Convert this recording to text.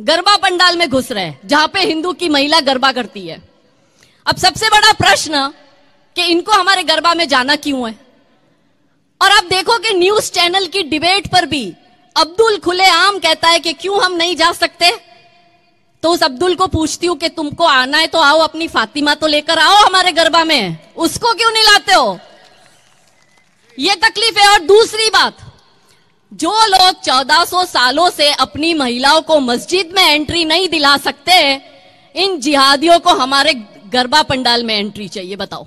गरबा पंडाल में घुस रहे हैं, जहाँ पे हिंदू की महिला गरबा करती है। अब सबसे बड़ा प्रश्न कि इनको हमारे गरबा में जाना क्यों है? और आप देखो कि न्यूज़ चैनल की डिबेट पर भी अब्दुल खुलेआम कहता है कि क्यों हम नहीं जा सकते? तो उस अब्दुल को पूछती हूँ कि तुमको आना है तो आओ, अपनी फातिमा तो लेकर आओ हमारे गरबा में। उसको क्यों नहीं लाते हो? ये तकलीफ़ है। और दूसरी बात जो लोग 1400 सालों से अपनी महिलाओं को मस्जिद में एंट्री नहीं दिला सकते, इन जिहादियों को हमारे गरबा पंडाल में एंट्री चाहिए, बताओ।